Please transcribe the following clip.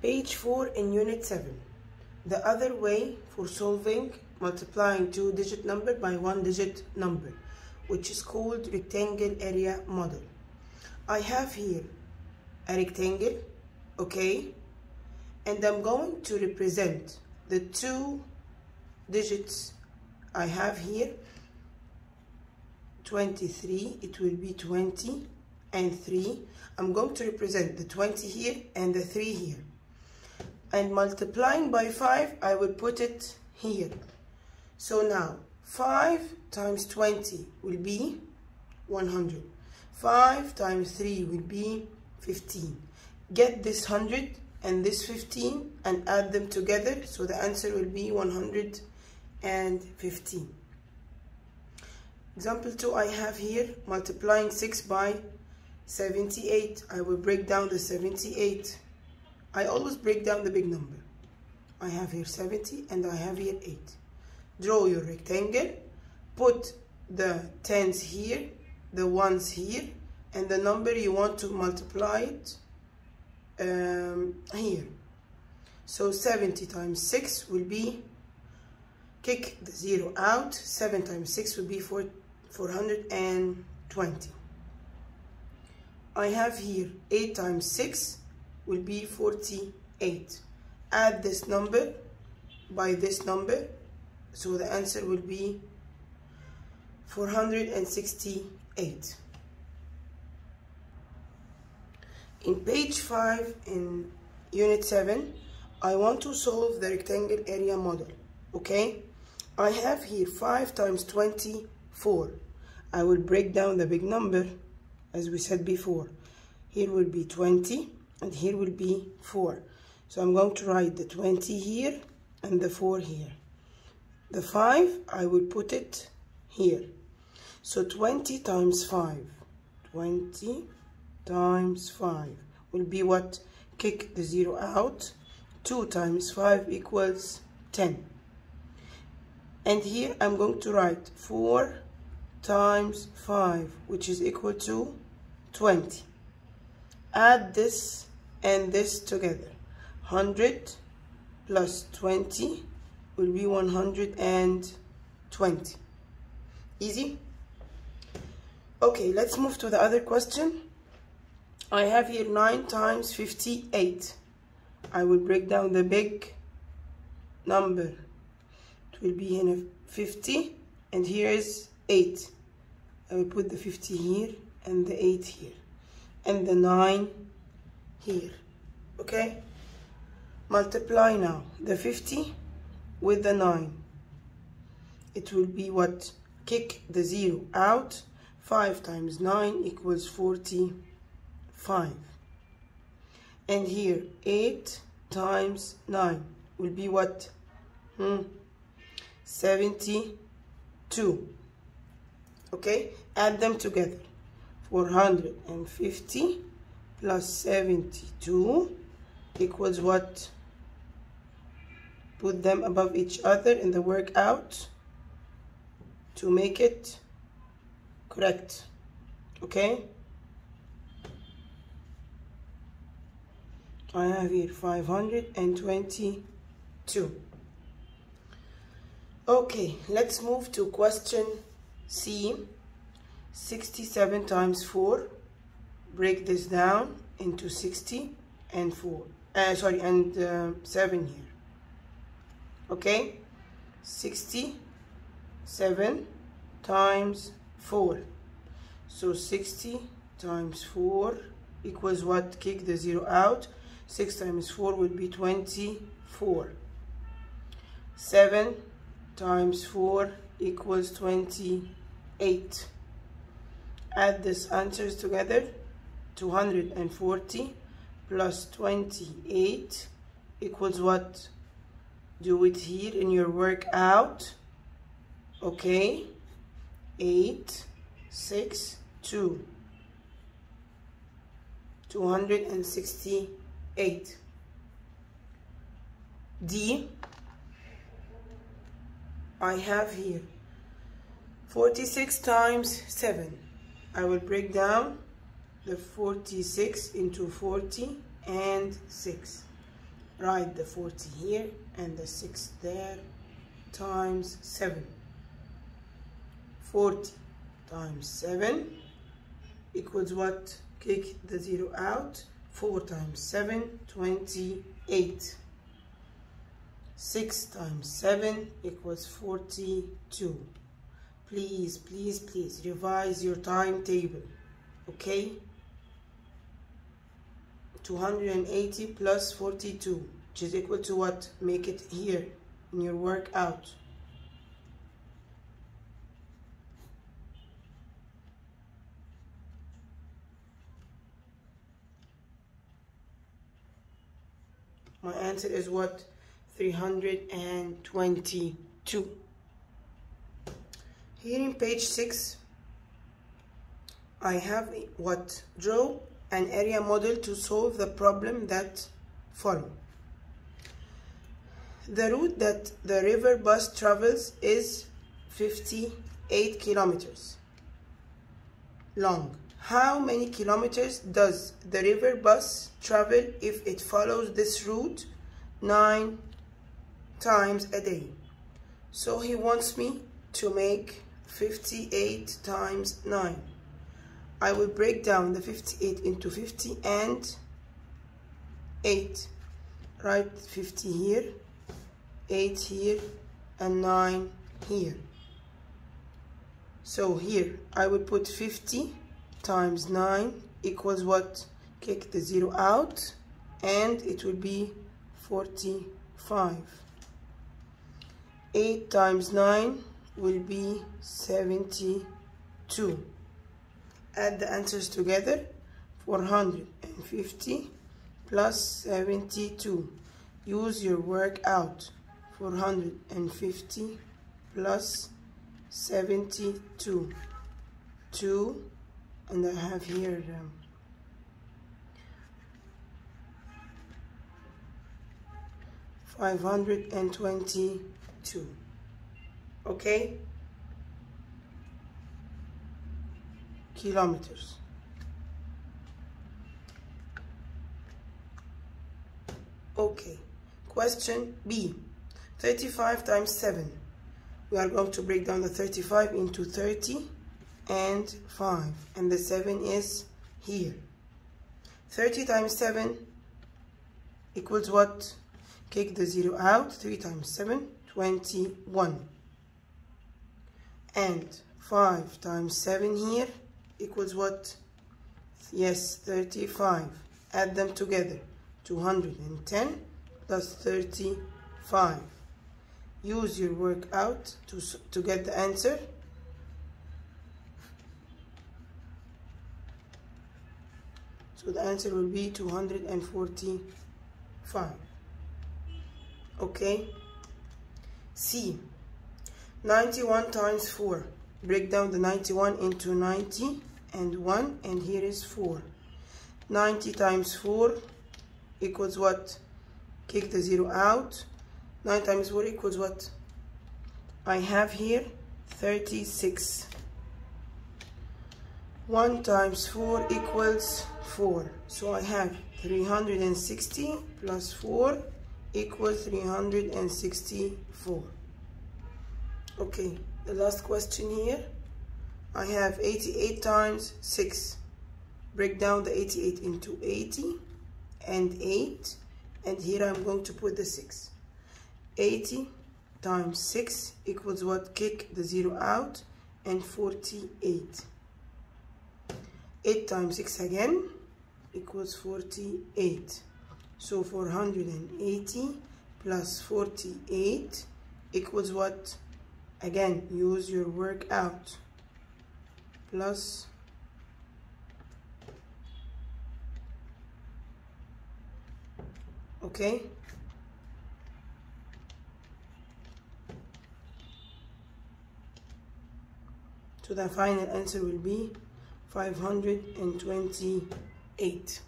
Page 4 in Unit 7. The other way for solving multiplying two-digit number by one-digit number, which is called rectangle area model. I have here a rectangle, okay? And I'm going to represent the two digits I have here 23 it will be 20 and 3 I'm going to represent the 20 here and the 3 here and multiplying by 5 I will put it here. So now 5 times 20 will be 100 5 times 3 will be 15 get this 100 and this 15 and add them together so the answer will be 115 example 2 I have here multiplying 6 by 78 I will break down the 78 I always break down the big number. I have here 70 and I have here 8 draw your rectangle put the tens here the ones here and the number you want to multiply it um, here. So 70 times 6 will be kick the zero out 7 times 6 will be 4, 420 I have here 8 times 6 will be 48 add this number by this number so the answer will be 468 in page 5 in unit 7 I want to solve the rectangle area model okay? I have here 5 times 24 I will break down the big number as we said before. Here will be 20 and here will be 4 so I'm going to write the 20 here and the 4 here. The 5 I will put it here. So 20 times 5 20 times 5 will be what? Kick the 0 out. 2 times 5 equals 10 and here I'm going to write 4 times 5 which is equal to 20 add this and this together. 100 plus 20 will be 120 easy? Okay let's move to the other question. I have here 9 times 58 I will break down the big number. It will be in a 50 and here is 8 I will put the 50 here and the 8 here. And the 9 here okay? Multiply now the 50 with the 9 it will be what? Kick the 0 out. 5 times 9 equals 45 and here 8 times 9 will be what? Hmm? 72 okay? Add them together. 450 plus 72 equals what? Put them above each other in the workout to make it correct okay? I have here 522 okay let's move to question C 67 times 4 break this down into 60 and 4 uh, sorry and uh, 7 here. Okay? 67 times 4 so 60 times 4 equals what? Kick the 0 out. 6 times 4 would be 24 7 times 4 equals 28 add these answers together 240 plus 28 equals what? Do it here in your workout. Okay. 8 6 2 268 D I have here 46 times 7 I will break down the 46 into 40 and 6 write the 40 here and the 6 there times 7 40 times 7 equals what? Kick the 0 out. 4 times 7 28 6 times 7 equals 42 please please please revise your timetable okay 280 plus 42 which is equal to what? Make it here in your workout. My answer is what? 322 here in page 6 I have what? Draw an area model to solve the problem that follow the route that the river bus travels is 58 kilometers long. How many kilometers does the river bus travel if it follows this route? Nine times a day. So he wants me to make 58 times 9 I will break down the 58 into 50 and 8 write 50 here 8 here and 9 here. So here I will put 50 times 9 equals what? Kick the 0 out and it will be 45 8 times 9 will be 72 add the answers together. 450 plus 72 use your work out. 450 plus 72 2 and I have here um, Five hundred and twenty-two. Okay, kilometers. Okay, question B. 35 times 7. We are going to break down the 35 into 30 and 5. And the 7 is here. 30 times 7 equals what? Kick the 0 out. 3 times 7, 21. And 5 times 7 here equals what? Yes, 35. Add them together. 210 plus 35. Use your workout to, to get the answer. So the answer will be 245. Okay. C. 91 times 4 break down the 91 into 90 and 1 and here is 4 90 times 4 equals what? Kick the 0 out. 9 times 4 equals what? I have here 36 1 times 4 equals 4 so I have 360 plus 4 equals 364 okay the last question here I have 88 times 6 break down the 88 into 80 and 8 and here I'm going to put the 6 80 times 6 equals what? Kick the 0 out and 48 8 times 6 again equals 48 so 480 plus 48 equals what? Again use your work out plus okay so the final answer will be 528